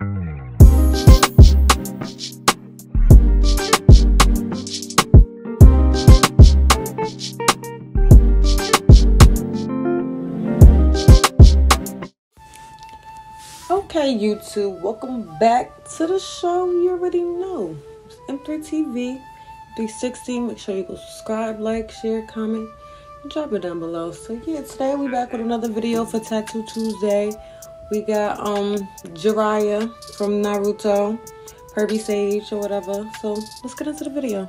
Mm. Okay, YouTube, welcome back to the show. You already know it's M3TV 360. Make sure you go subscribe, like, share, comment, and drop it down below. So yeah, today we're back with another video for Tattoo Tuesday. We got um Jiraiya from Naruto, Pervy Sage or whatever. So let's get into the video.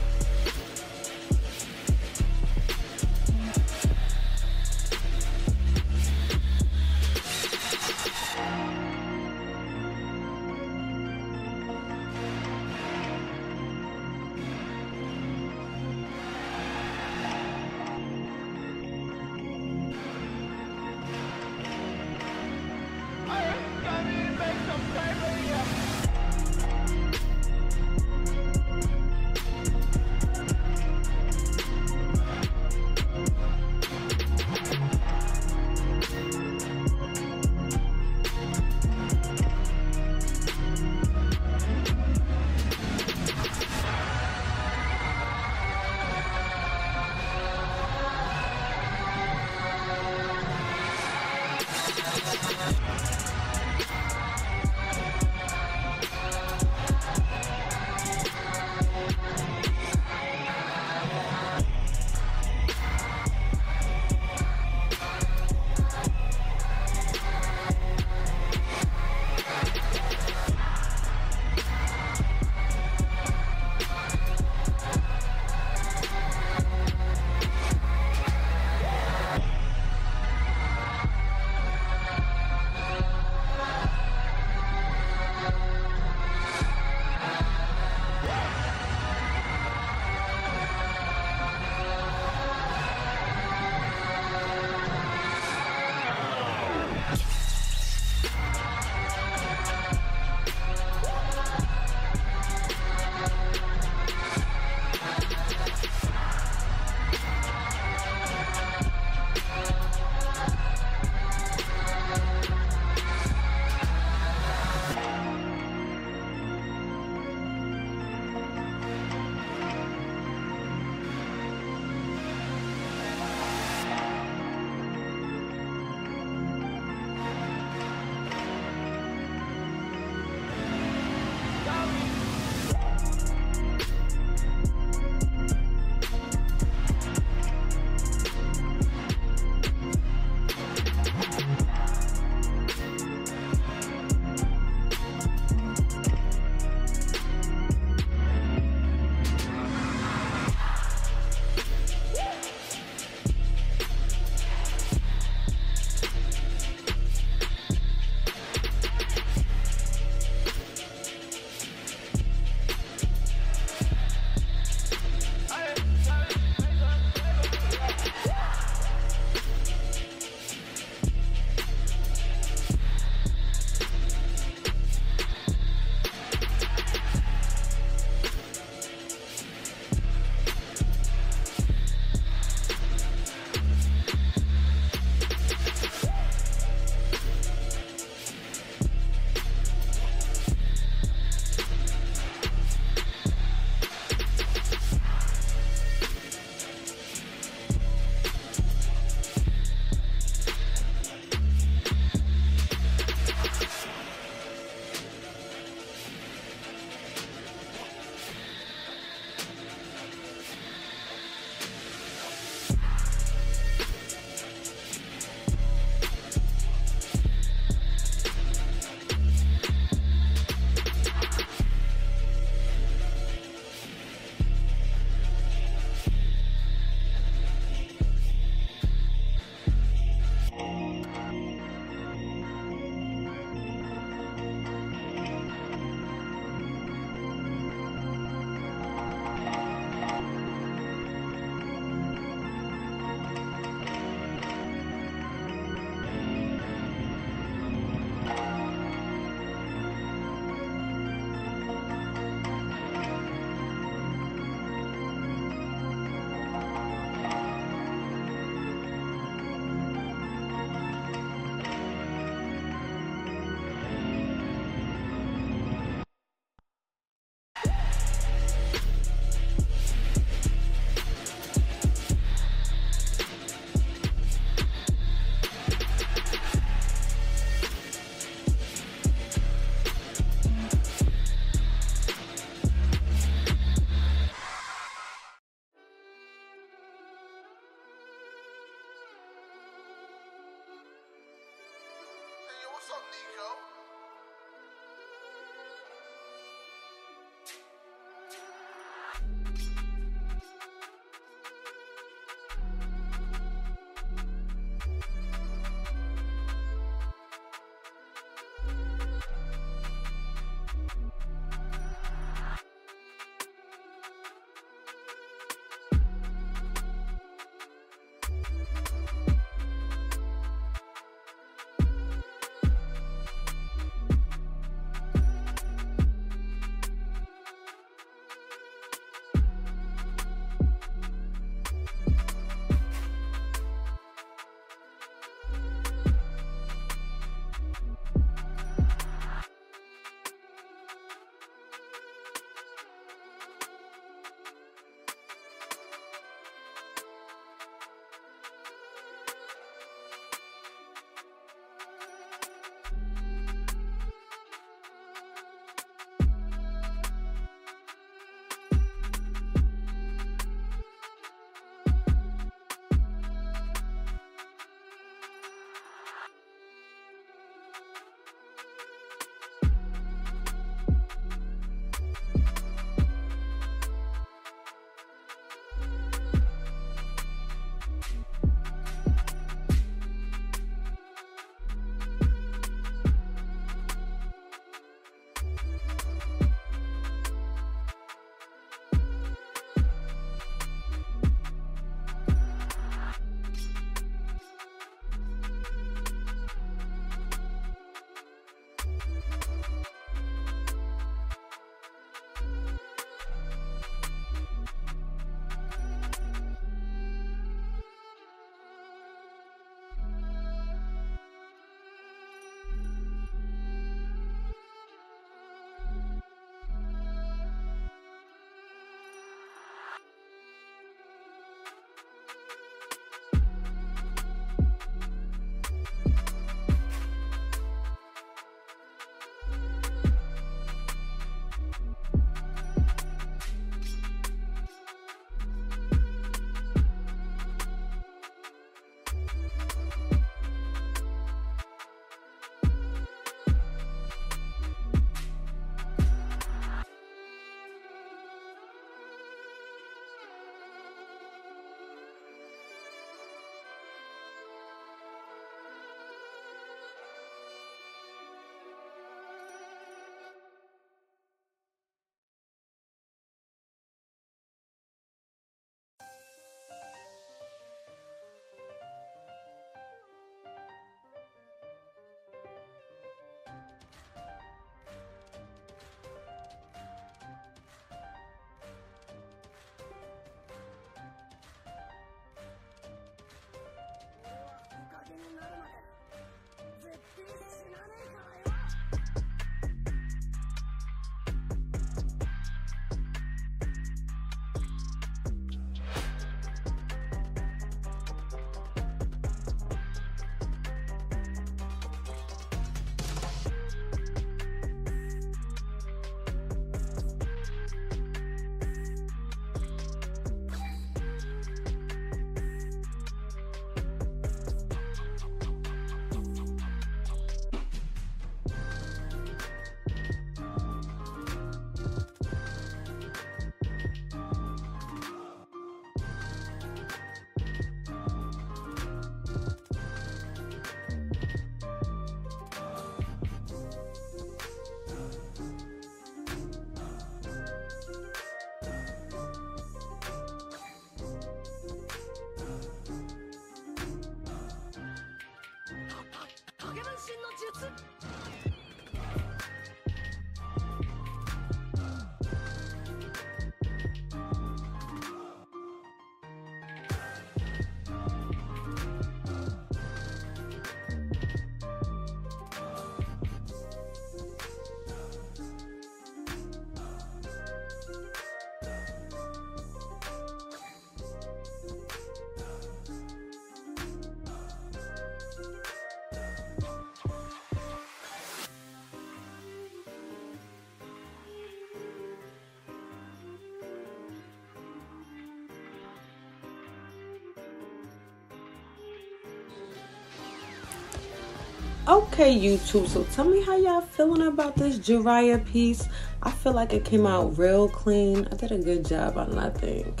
Okay, YouTube, so tell me how y'all feeling about this Jiraiya piece. I feel like it came out real clean. I did a good job on I think.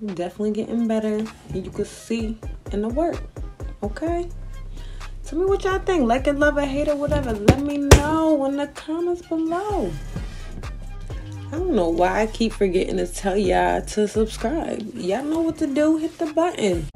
I'm definitely getting better. You can see in the work. Okay? Tell me what y'all think. Like it, love it, hate it, whatever. Let me know in the comments below. I don't know why I keep forgetting to tell y'all to subscribe. Y'all know what to do. Hit the button.